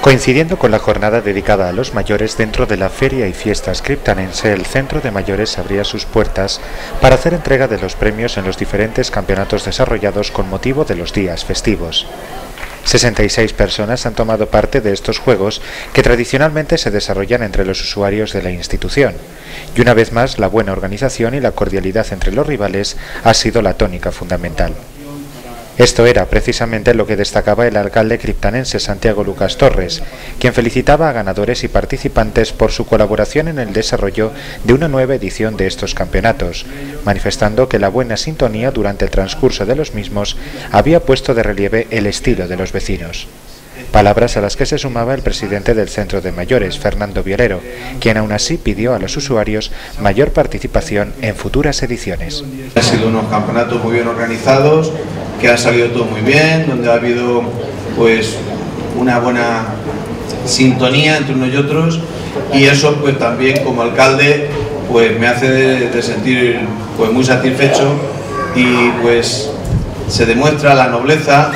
Coincidiendo con la jornada dedicada a los mayores dentro de la Feria y Fiestas Criptanense, el Centro de Mayores abría sus puertas para hacer entrega de los premios en los diferentes campeonatos desarrollados con motivo de los días festivos. 66 personas han tomado parte de estos juegos que tradicionalmente se desarrollan entre los usuarios de la institución. Y una vez más, la buena organización y la cordialidad entre los rivales ha sido la tónica fundamental. Esto era precisamente lo que destacaba el alcalde criptanense Santiago Lucas Torres, quien felicitaba a ganadores y participantes por su colaboración en el desarrollo de una nueva edición de estos campeonatos, manifestando que la buena sintonía durante el transcurso de los mismos había puesto de relieve el estilo de los vecinos. Palabras a las que se sumaba el presidente del Centro de Mayores, Fernando Violero, quien aún así pidió a los usuarios mayor participación en futuras ediciones. Han sido unos campeonatos muy bien organizados, que ha salido todo muy bien, donde ha habido pues una buena sintonía entre unos y otros y eso pues también como alcalde pues me hace de, sentir pues muy satisfecho y pues se demuestra la nobleza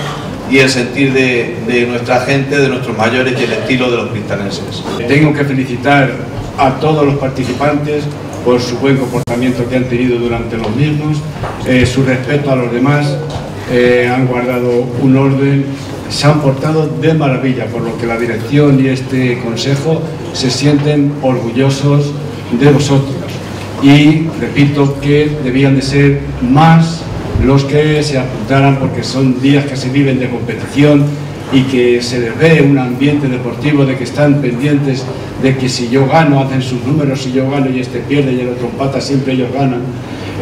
y el sentir de, de, nuestra gente, de nuestros mayores y el estilo de los cristianenses. Tengo que felicitar a todos los participantes por su buen comportamiento que han tenido durante los mismos, eh, su respeto a los demás eh, han guardado un orden, se han portado de maravilla, por lo que la dirección y este consejo se sienten orgullosos de vosotros. Y repito que debían de ser más los que se apuntaran porque son días que se viven de competición y que se les ve un ambiente deportivo de que están pendientes de que si yo gano hacen sus números, si yo gano y este pierde y el otro empata, siempre ellos ganan.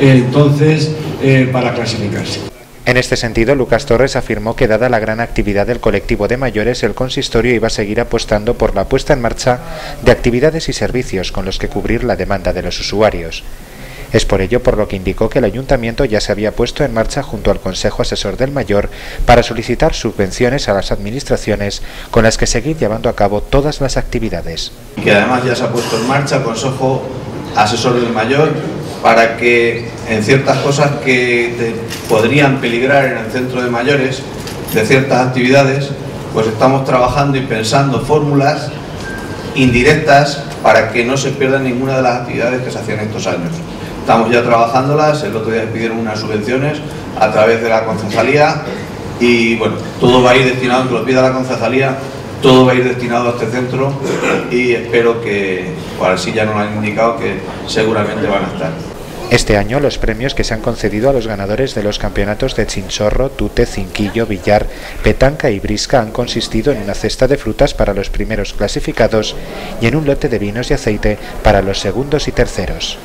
Entonces, eh, para clasificarse. En este sentido, Lucas Torres afirmó que dada la gran actividad del colectivo de mayores, el consistorio iba a seguir apostando por la puesta en marcha de actividades y servicios con los que cubrir la demanda de los usuarios. Es por ello por lo que indicó que el ayuntamiento ya se había puesto en marcha junto al Consejo Asesor del Mayor para solicitar subvenciones a las administraciones con las que seguir llevando a cabo todas las actividades. Y que además ya se ha puesto en marcha el Consejo Asesor del Mayor para que en ciertas cosas que podrían peligrar en el centro de mayores, de ciertas actividades, pues estamos trabajando y pensando fórmulas indirectas para que no se pierdan ninguna de las actividades que se hacían estos años. Estamos ya trabajándolas, el otro día pidieron unas subvenciones a través de la concejalía y bueno, todo va a ir destinado, que lo pida la concejalía, todo va a ir destinado a este centro y espero que, por así ya nos lo han indicado, que seguramente van a estar. Este año los premios que se han concedido a los ganadores de los campeonatos de Chinchorro, Tute, Cinquillo, Villar, Petanca y Brisca han consistido en una cesta de frutas para los primeros clasificados y en un lote de vinos y aceite para los segundos y terceros.